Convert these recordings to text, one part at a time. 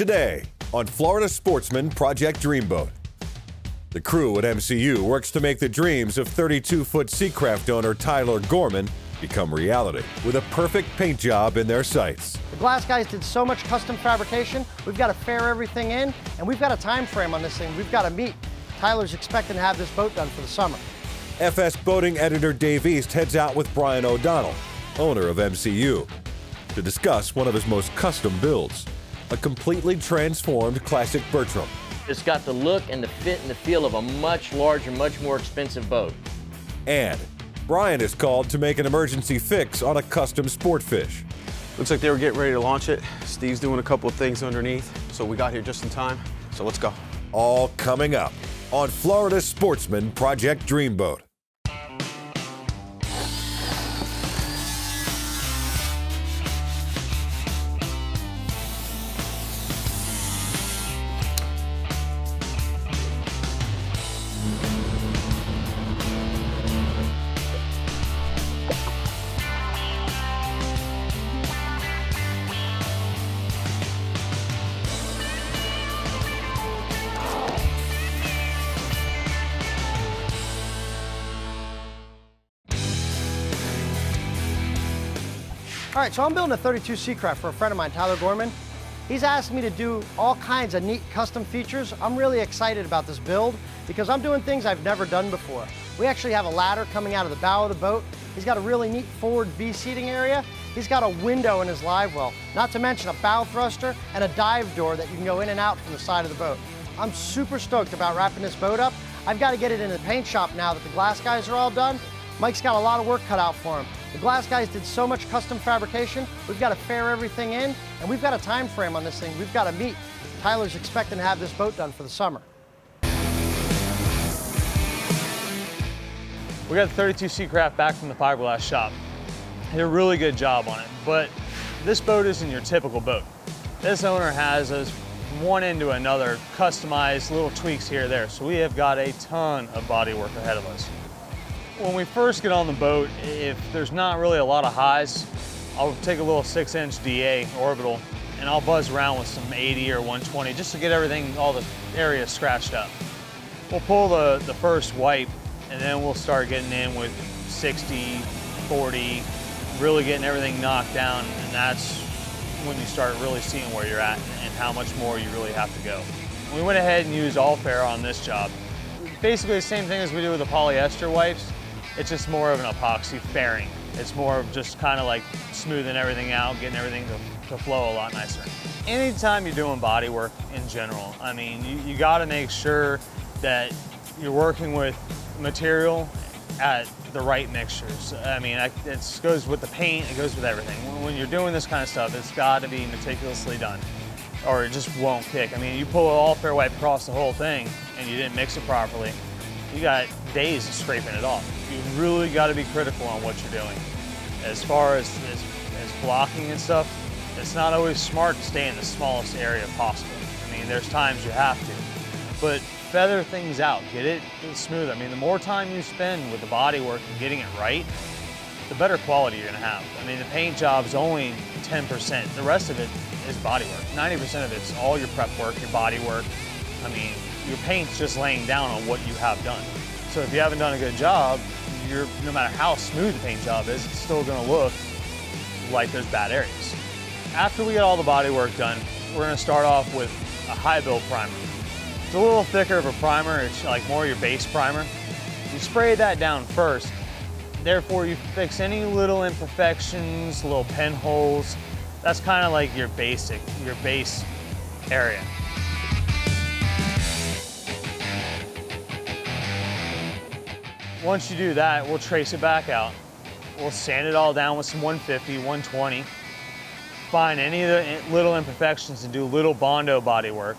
Today on Florida Sportsman Project Dreamboat. The crew at MCU works to make the dreams of 32 foot Seacraft owner Tyler Gorman become reality with a perfect paint job in their sights. The glass guys did so much custom fabrication. We've got to fair everything in, and we've got a time frame on this thing. We've got to meet. Tyler's expecting to have this boat done for the summer. FS Boating editor Dave East heads out with Brian O'Donnell, owner of MCU, to discuss one of his most custom builds, a completely transformed classic Bertram. It's got the look and the fit and the feel of a much larger, much more expensive boat. And Brian is called to make an emergency fix on a custom Sportfish. Looks like they were getting ready to launch it. Steve's doing a couple of things underneath, so we got here just in time. So let's go. All coming up on Florida Sportsman Project Dreamboat. All right, so I'm building a 32 Seacraft for a friend of mine, Tyler Gorman. He's asked me to do all kinds of neat custom features. I'm really excited about this build because I'm doing things I've never done before. We actually have a ladder coming out of the bow of the boat. He's got a really neat forward V seating area. He's got a window in his live well, not to mention a bow thruster and a dive door that you can go in and out from the side of the boat. I'm super stoked about wrapping this boat up. I've got to get it in the paint shop now that the glass guys are all done. Mike's got a lot of work cut out for him. The glass guys did so much custom fabrication, we've got to fair everything in, and we've got a time frame on this thing we've got to meet. Tyler's expecting to have this boat done for the summer. We got the 32 Seacraft back from the fiberglass shop. Did a really good job on it, but this boat isn't your typical boat. This owner has us one end to another, customized little tweaks here or there, so we have got a ton of body work ahead of us. When we first get on the boat, if there's not really a lot of highs, I'll take a little six inch DA orbital and I'll buzz around with some 80 or 120 just to get everything, all the areas scratched up. We'll pull the, the first wipe and then we'll start getting in with 60, 40, really getting everything knocked down and that's when you start really seeing where you're at and how much more you really have to go. We went ahead and used Awlfair on this job. Basically the same thing as we do with the polyester wipes. It's just more of an epoxy fairing. It's more of just kind of like smoothing everything out, getting everything to, to flow a lot nicer. Anytime you're doing body work in general, I mean, you, you gotta make sure that you're working with material at the right mixtures. I mean, it goes with the paint, it goes with everything. When you're doing this kind of stuff, it's gotta be meticulously done or it just won't kick. I mean, you pull it Awlfair wipe across the whole thing and you didn't mix it properly, you got days of scraping it off. You really got to be critical on what you're doing. As far as, as, as blocking and stuff, it's not always smart to stay in the smallest area possible. I mean, there's times you have to, but feather things out, get it smooth. I mean, the more time you spend with the body work and getting it right, the better quality you're gonna have. I mean, the paint job's only 10%. The rest of it is body work. 90% of it's all your prep work, your body work. I mean, your paint's just laying down on what you have done. So if you haven't done a good job, you're, no matter how smooth the paint job is, it's still gonna look like there's bad areas. After we get all the body work done, we're gonna start off with a high build primer. It's a little thicker of a primer, it's like more your base primer. You spray that down first, therefore you fix any little imperfections, little pinholes. That's kind of like your basic, your base area. Once you do that, we'll trace it back out. We'll sand it all down with some 150, 120. Find any of the little imperfections and do little Bondo body work.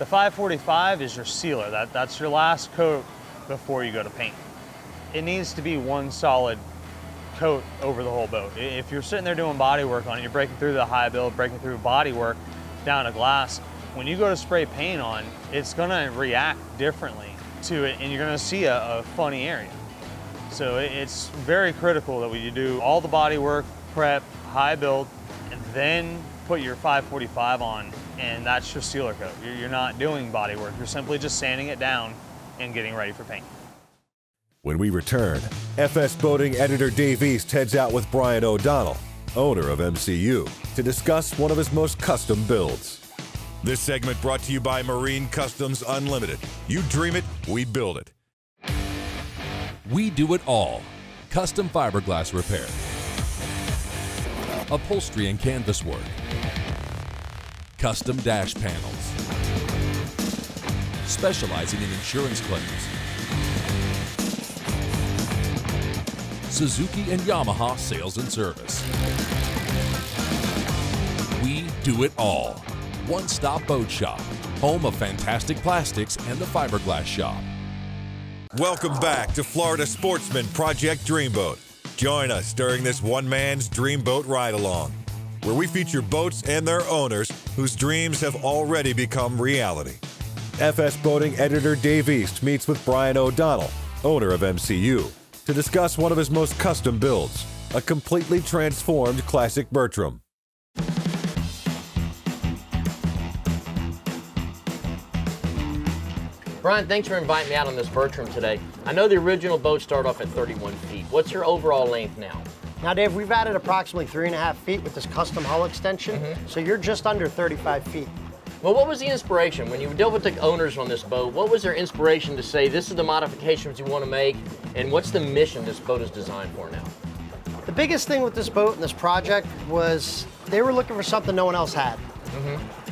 The 545 is your sealer. That, that's your last coat before you go to paint. It needs to be one solid coat over the whole boat. If you're sitting there doing body work on it, you're breaking through the high build, breaking through body work down to glass. When you go to spray paint on, it's gonna react differently to it and you're gonna see a, a funny area. So it's very critical that we do all the body work, prep, high build, and then put your 545 on and that's your sealer coat. You're, you're not doing body work. You're simply just sanding it down and getting ready for paint. When we return, FS Boating editor Dave East heads out with Brian O'Donnell, owner of MCU, to discuss one of his most custom builds. This segment brought to you by Marine Customs Unlimited. You dream it, we build it. We do it all. Custom fiberglass repair, upholstery and canvas work, custom dash panels, specializing in insurance claims, Suzuki and Yamaha sales and service. We do it all. One stop boat shop, home of fantastic plastics and the fiberglass shop. Welcome back to Florida Sportsman Project Dreamboat. Join us during this one man's dreamboat ride along, where we feature boats and their owners whose dreams have already become reality. FS Boating editor Dave East meets with Brian O'Donnell, owner of MCU, to discuss one of his most custom builds, a completely transformed classic Bertram. Brian, thanks for inviting me out on this Bertram today. I know the original boat started off at 31 feet. What's your overall length now? Now, Dave, we've added approximately three and a half feet with this custom hull extension, mm-hmm. so you're just under 35 feet. Well, what was the inspiration when you dealt with the owners on this boat? What was their inspiration to say this is the modifications you want to make, and what's the mission this boat is designed for now? The biggest thing with this boat and this project was they were looking for something no one else had.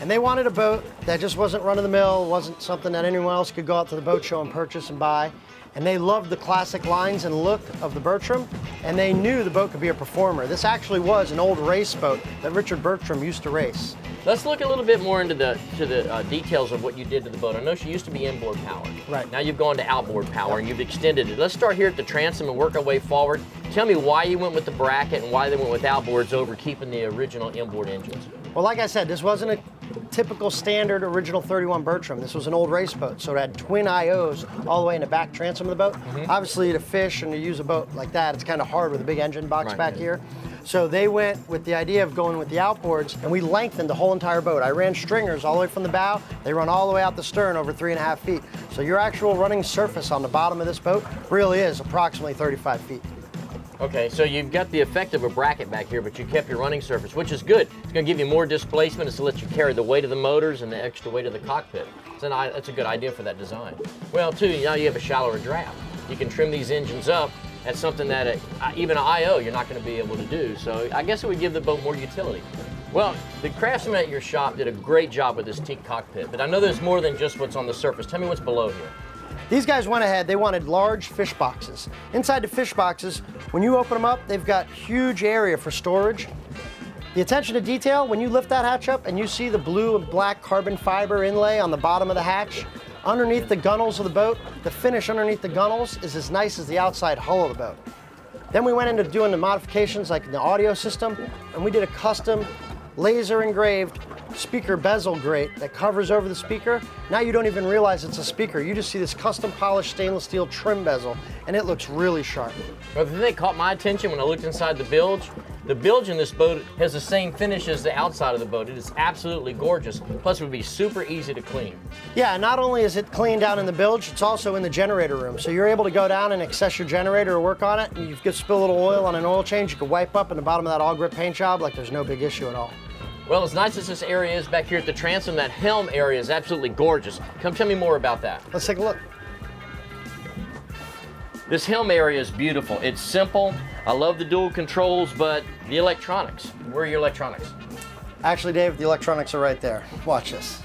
And they wanted a boat that just wasn't run of the mill, wasn't something that anyone else could go out to the boat show and purchase and buy. And they loved the classic lines and look of the Bertram, and they knew the boat could be a performer. This actually was an old race boat that Richard Bertram used to race. Let's look a little bit more into the to the uh, details of what you did to the boat. I know she used to be inboard power. Right. Now you've gone to outboard power and you've extended it. Let's start here at the transom and work our way forward. Tell me why you went with the bracket and why they went with outboards over keeping the original inboard engines. Well, like I said, this wasn't a typical standard original 31 Bertram. This was an old race boat, so it had twin IOs all the way in the back transom of the boat. Mm-hmm. Obviously, to fish and to use a boat like that, it's kind of hard with a big engine box Right. back here. So they went with the idea of going with the outboards, and we lengthened the whole entire boat. I ran stringers all the way from the bow. They run all the way out the stern over three and a half feet. So your actual running surface on the bottom of this boat really is approximately 35 feet. Okay, so you've got the effect of a bracket back here, but you kept your running surface, which is good. It's going to give you more displacement. It's to let you carry the weight of the motors and the extra weight of the cockpit. I- that's a good idea for that design. Well, too, now you have a shallower draft. You can trim these engines up. That's something that uh, even an IO you're not going to be able to do. So I guess it would give the boat more utility. Well, the craftsmen at your shop did a great job with this teak cockpit, but I know there's more than just what's on the surface. Tell me what's below here. These guys went ahead, they wanted large fish boxes. Inside the fish boxes, when you open them up, they've got huge area for storage. The attention to detail, when you lift that hatch up and you see the blue and black carbon fiber inlay on the bottom of the hatch, underneath the gunnels of the boat, the finish underneath the gunnels is as nice as the outside hull of the boat. Then we went into doing the modifications like the audio system, and we did a custom laser engraved speaker bezel grate that covers over the speaker. Now you don't even realize it's a speaker. You just see this custom polished stainless steel trim bezel, and it looks really sharp. Well, the thing that caught my attention when I looked inside the bilge, the bilge in this boat has the same finish as the outside of the boat. It is absolutely gorgeous. Plus, it would be super easy to clean. Yeah, not only is it clean down in the bilge, it's also in the generator room. So you're able to go down and access your generator or work on it. And you could spill a little oil on an oil change, you could wipe up in the bottom of that Awlgrip paint job like there's no big issue at all. Well, as nice as this area is back here at the transom, that helm area is absolutely gorgeous. Come tell me more about that. Let's take a look. This helm area is beautiful. It's simple. I love the dual controls, but the electronics. Where are your electronics? Actually, Dave, the electronics are right there. Watch this.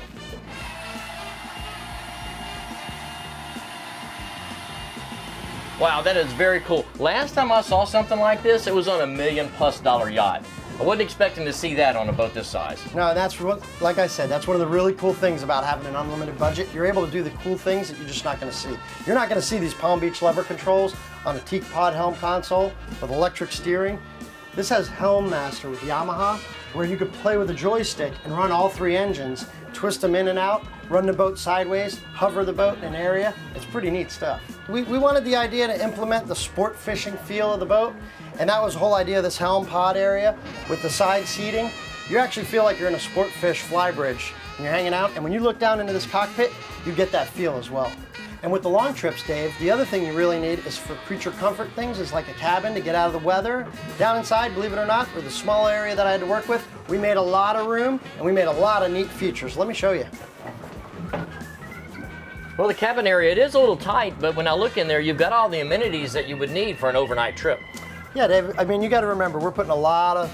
Wow, that is very cool. Last time I saw something like this, it was on a million plus dollar yacht. I wasn't expecting to see that on a boat this size. No, that's what, like I said, that's one of the really cool things about having an unlimited budget. You're able to do the cool things that you're just not going to see. You're not going to see these Palm Beach lever controls on a Teak Pod helm console with electric steering. This has Helm Master with Yamaha, where you could play with a joystick and run all three engines, twist them in and out, run the boat sideways, hover the boat in an area. It's pretty neat stuff. We, we wanted the idea to implement the sport fishing feel of the boat, and that was the whole idea of this helm pod area with the side seating. You actually feel like you're in a sport fish fly bridge and you're hanging out. And when you look down into this cockpit, you get that feel as well. And with the long trips, Dave, the other thing you really need is for creature comfort things is like a cabin to get out of the weather. Down inside, believe it or not, for the small area that I had to work with, we made a lot of room and we made a lot of neat features. Let me show you. Well, the cabin area, it is a little tight, but when I look in there, you've got all the amenities that you would need for an overnight trip. Yeah, Dave, I mean, you got to remember, we're putting a lot of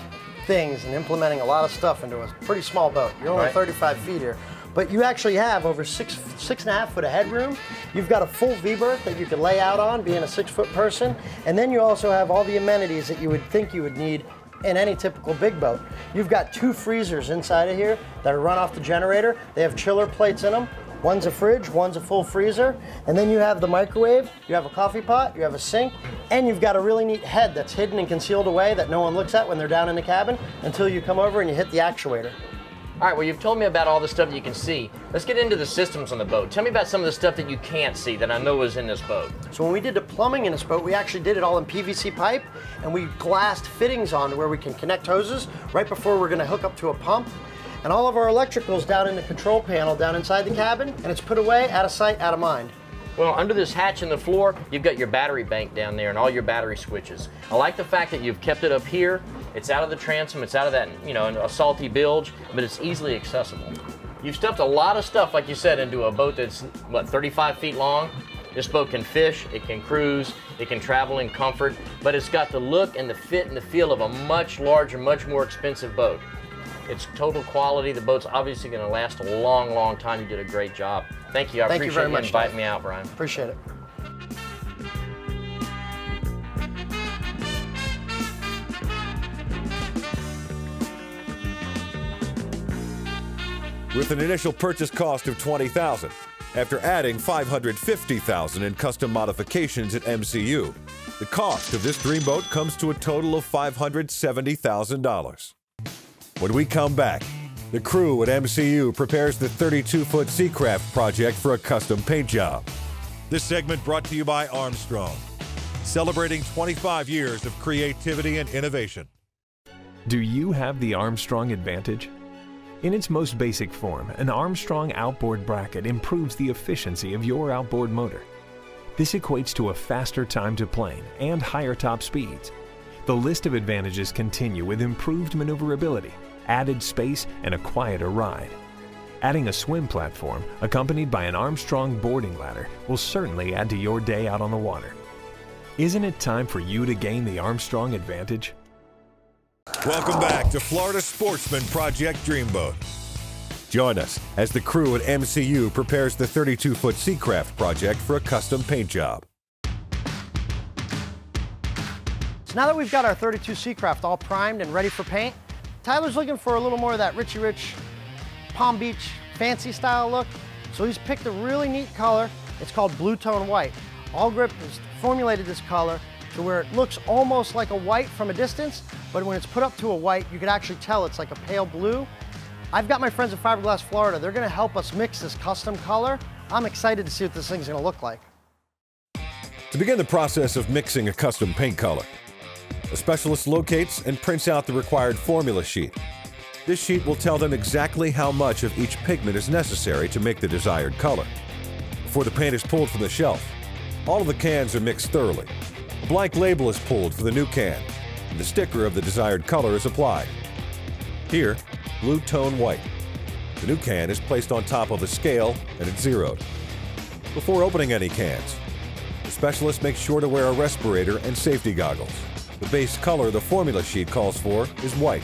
things and implementing a lot of stuff into a pretty small boat. You're only Right. 35 feet here. But you actually have over six, six and a half foot of headroom. You've got a full V-berth that you can lay out on, being a six foot person. And then you also have all the amenities that you would think you would need in any typical big boat. You've got two freezers inside of here that are run off the generator. They have chiller plates in them. One's a fridge, one's a full freezer, and then you have the microwave, you have a coffee pot, you have a sink, and you've got a really neat head that's hidden and concealed away that no one looks at when they're down in the cabin until you come over and you hit the actuator. All right, well, you've told me about all the stuff that you can see. Let's get into the systems on the boat. Tell me about some of the stuff that you can't see that I know is in this boat. So when we did the plumbing in this boat, we actually did it all in PVC pipe, and we glassed fittings on to where we can connect hoses right before we're gonna hook up to a pump. And all of our electricals down in the control panel down inside the cabin, and it's put away, out of sight, out of mind. Well, under this hatch in the floor, you've got your battery bank down there and all your battery switches. I like the fact that you've kept it up here. It's out of the transom, it's out of that, you know, a salty bilge, but it's easily accessible. You've stuffed a lot of stuff, like you said, into a boat that's, what, 35 feet long? This boat can fish, it can cruise, it can travel in comfort, but it's got the look and the fit and the feel of a much larger, much more expensive boat. It's total quality. The boat's obviously going to last a long, long time. You did a great job. Thank you. I Thank you appreciate very much, inviting Dave. me out, Brian. Appreciate it. With an initial purchase cost of 20000 after adding 550000 in custom modifications at MCU, the cost of this Dreamboat comes to a total of $570,000. When we come back, the crew at MCU prepares the 32-foot Seacraft project for a custom paint job. This segment brought to you by Armstrong, celebrating 25 years of creativity and innovation. Do you have the Armstrong Advantage? In its most basic form, an Armstrong outboard bracket improves the efficiency of your outboard motor. This equates to a faster time to plane and higher top speeds. The list of advantages continue with improved maneuverability, added space, and a quieter ride. Adding a swim platform accompanied by an Armstrong boarding ladder will certainly add to your day out on the water. Isn't it time for you to gain the Armstrong Advantage? Welcome back to Florida Sportsman Project Dreamboat. Join us as the crew at MCU prepares the 32 foot Seacraft project for a custom paint job. So now that we've got our 32 Seacraft all primed and ready for paint, Tyler's looking for a little more of that Richie Rich Palm Beach fancy style look. So he's picked a really neat color. It's called Blue Tone White. Awlgrip has formulated this color to where it looks almost like a white from a distance, but when it's put up to a white, you can actually tell it's like a pale blue. I've got my friends at Fiberglass Florida. They're gonna help us mix this custom color. I'm excited to see what this thing's gonna look like. To begin the process of mixing a custom paint color, a specialist locates and prints out the required formula sheet. This sheet will tell them exactly how much of each pigment is necessary to make the desired color. Before the paint is pulled from the shelf, all of the cans are mixed thoroughly. A blank label is pulled for the new can, and the sticker of the desired color is applied. Here, blue tone white. The new can is placed on top of a scale and it's zeroed. Before opening any cans, the specialist makes sure to wear a respirator and safety goggles. The base color the formula sheet calls for is white,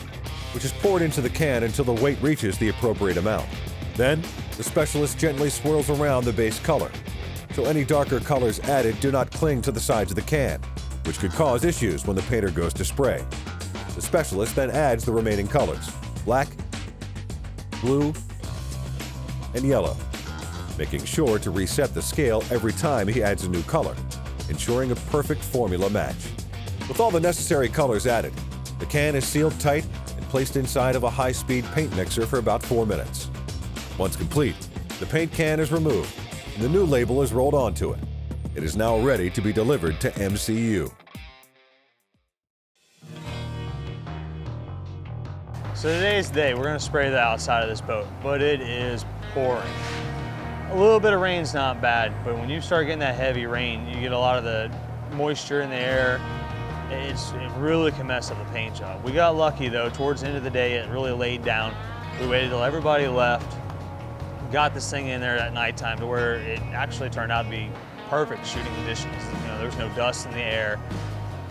which is poured into the can until the weight reaches the appropriate amount. Then, the specialist gently swirls around the base color, so any darker colors added do not cling to the sides of the can, which could cause issues when the painter goes to spray. The specialist then adds the remaining colors black, blue, and yellow, making sure to reset the scale every time he adds a new color, ensuring a perfect formula match. With all the necessary colors added, the can is sealed tight and placed inside of a high-speed paint mixer for about four minutes. Once complete, the paint can is removed and the new label is rolled onto it. It is now ready to be delivered to MCU. So today's the day. We're gonna spray the outside of this boat, but it is pouring. A little bit of rain's not bad, but when you start getting that heavy rain, you get a lot of the moisture in the air. It's, it really can mess up the paint job. We got lucky though, towards the end of the day, it really laid down. We waited till everybody left, got this thing in there at nighttime to where it actually turned out to be perfect shooting conditions. You know, there's no dust in the air.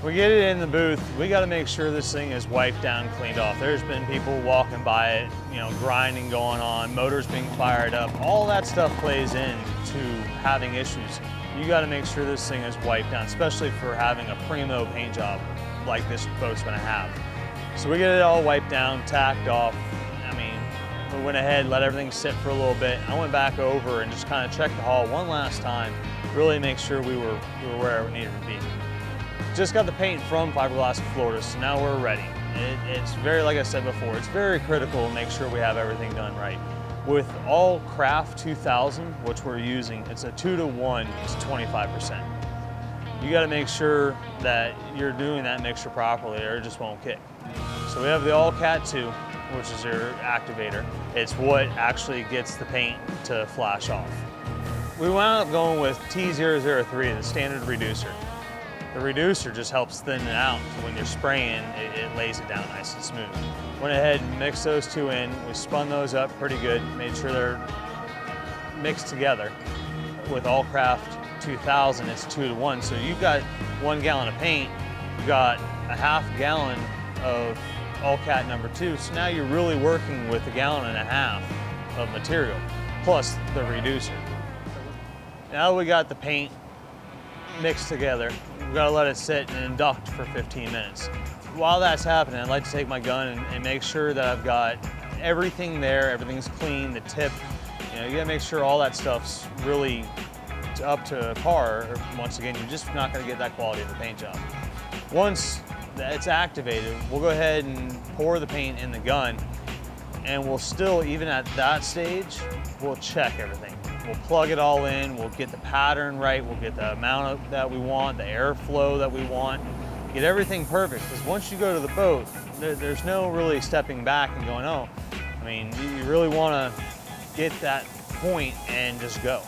We get it in the booth, we gotta make sure this thing is wiped down, cleaned off. There's been people walking by it, you know, grinding going on, motors being fired up. All that stuff plays in to having issues. You gotta make sure this thing is wiped down, especially for having a primo paint job like this boat's gonna have. So we get it all wiped down, tacked off. I mean, we went ahead, let everything sit for a little bit. I went back over and just kind of checked the hull one last time, really make sure we were, we were where we needed to be. Just got the paint from Fiberglass Florida, so now we're ready. It, it's very, like I said before, it's very critical to make sure we have everything done right. With all Craft 2000, which we're using, it's a two to one to 25%. You gotta make sure that you're doing that mixture properly or it just won't kick. So we have the Awlcat 2, which is your activator. It's what actually gets the paint to flash off. We wound up going with T003, the standard reducer. The reducer just helps thin it out, so when you're spraying, it, it, lays it down nice and smooth. Went ahead and mixed those two in. We spun those up pretty good, made sure they're mixed together. With Awlcraft 2000, it's two to one, so you've got one gallon of paint, you've got a half gallon of Awlcat number two, so now you're really working with a gallon and a half of material, plus the reducer. Now we got the paint mixed together. We've got to let it sit and induct for 15 minutes. While that's happening, I'd like to take my gun and, and make sure that I've got everything there, everything's clean, the tip. You know, you gotta make sure all that stuff's really up to par. Once again, you're just not gonna get that quality of the paint job. Once it's activated, we'll go ahead and pour the paint in the gun and we'll still, even at that stage, we'll check everything. We'll plug it all in, we'll get the pattern right, we'll get the amount of, that we want, the airflow that we want, get everything perfect. Because once you go to the boat, there, there's no really stepping back and going, oh, I mean, you really want to get that point and just go.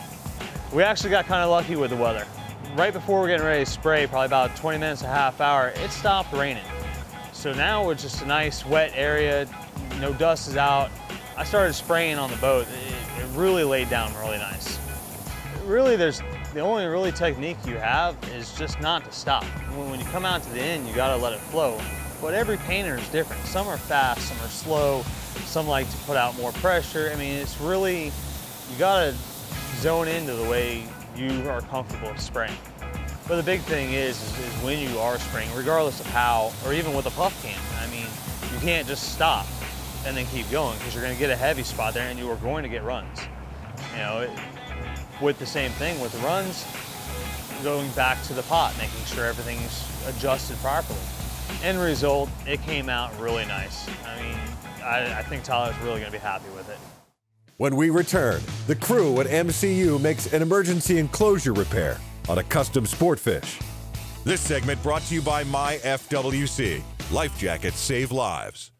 We actually got kind of lucky with the weather. Right before we're getting ready to spray, probably about 20 minutes, a half hour, it stopped raining. So now it's just a nice wet area, no dust is out. I started spraying on the boat. It, it really laid down really nice. Really, there's the only really technique you have is just not to stop. When you come out to the end, you gotta let it flow. But every painter is different. Some are fast, some are slow, some like to put out more pressure. I mean, it's really, you gotta zone into the way you are comfortable spraying. But the big thing is, is, is when you are spraying, regardless of how, or even with a puff can, I mean, you can't just stop and then keep going because you're to get a heavy spot there and you are going to get runs. You know, with the same thing with the runs, going back to the pot, making sure everything's adjusted properly. End result, it came out really nice. I mean, I, I think Tyler's really going to be happy with it. When we return, the crew at MCU makes an emergency enclosure repair on a custom Sportfish. This segment brought to you by MyFWC. Life jackets save lives.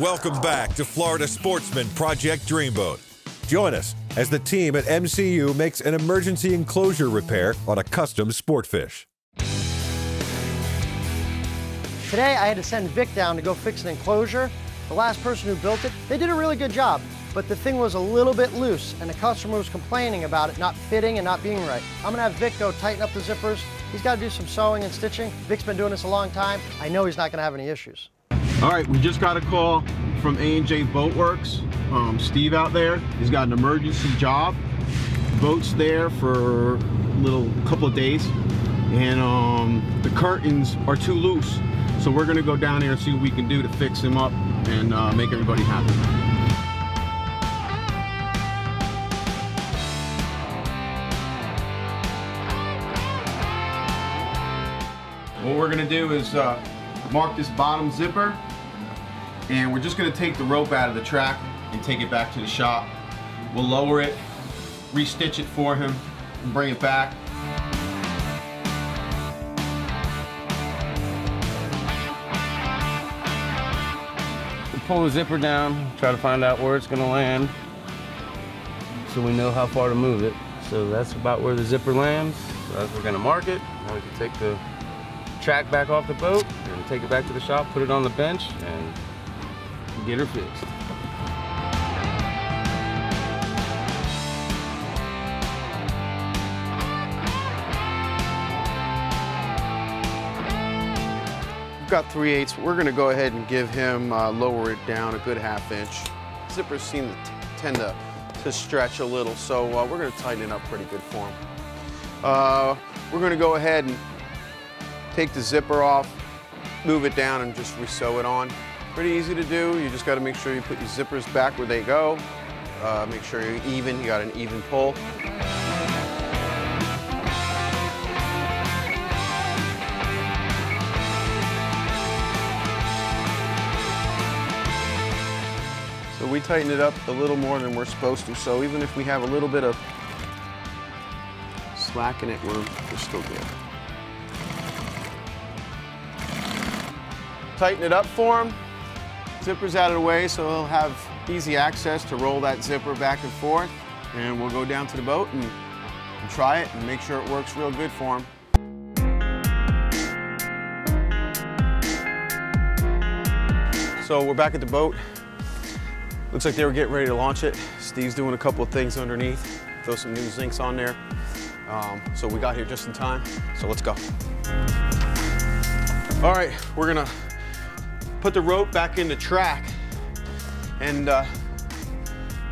Welcome back to Florida Sportsman Project Dreamboat. Join us as the team at MCU makes an emergency enclosure repair on a custom Sportfish. Today I had to send Vic down to go fix an enclosure. The last person who built it, they did a really good job, but the thing was a little bit loose and the customer was complaining about it not fitting and not being right. I'm gonna have Vic go tighten up the zippers. He's gotta do some sewing and stitching. Vic's been doing this a long time. I know he's not gonna have any issues. All right, we just got a call from A&J Boatworks. Um, Steve out there, he's got an emergency job. Boat's there for a little couple of days, and um, the curtains are too loose. So we're gonna go down there and see what we can do to fix them up and uh, make everybody happy. What we're gonna do is uh, mark this bottom zipper and we're just gonna take the rope out of the track and take it back to the shop. We'll lower it, restitch it for him, and bring it back. We'll pull the zipper down, try to find out where it's gonna land so we know how far to move it. So that's about where the zipper lands. So we're gonna mark it. Now we can take the track back off the boat and take it back to the shop, put it on the bench, and get her fixed. We've got 3 eighths. We're gonna go ahead and give him, uh, lower it down a good half inch. Zippers seem to tend to, to stretch a little, so uh, we're gonna tighten it up pretty good for him. Uh, we're gonna go ahead and take the zipper off, move it down and just resew it on. Pretty easy to do. You just gotta make sure you put your zippers back where they go. Uh, make sure you're even, you got an even pull. So we tighten it up a little more than we're supposed to. So even if we have a little bit of slack in it, we're, we're still good. Tighten it up for him. Zipper's out of the way, so he'll have easy access to roll that zipper back and forth. And we'll go down to the boat and, and try it and make sure it works real good for him. So we're back at the boat. Looks like they were getting ready to launch it. Steve's doing a couple of things underneath. Throw some new zincs on there. Um, so we got here just in time. So let's go. All right, we're gonna put the rope back in the track and uh,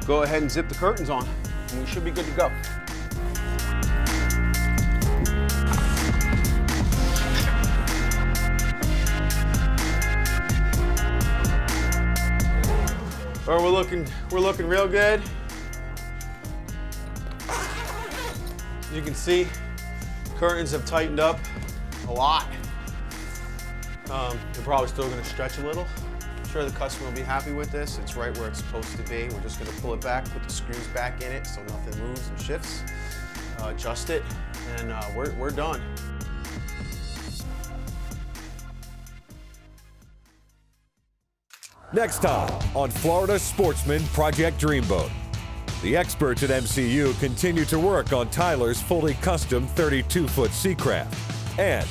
go ahead and zip the curtains on. And we should be good to go. All right, we're looking, we're looking real good. You can see, curtains have tightened up a lot. Um, they're probably still gonna stretch a little. I'm sure the customer will be happy with this. It's right where it's supposed to be. We're just gonna pull it back, put the screws back in it so nothing moves and shifts. Uh, adjust it, and uh, we're, we're done. Next time on Florida Sportsman Project Dreamboat. The experts at MCU continue to work on Tyler's fully custom 32 foot Seacraft. And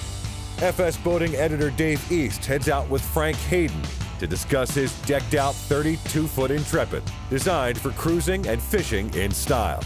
FS Boating editor Dave East heads out with Frank Hayden to discuss his decked out 32 foot Intrepid, designed for cruising and fishing in style.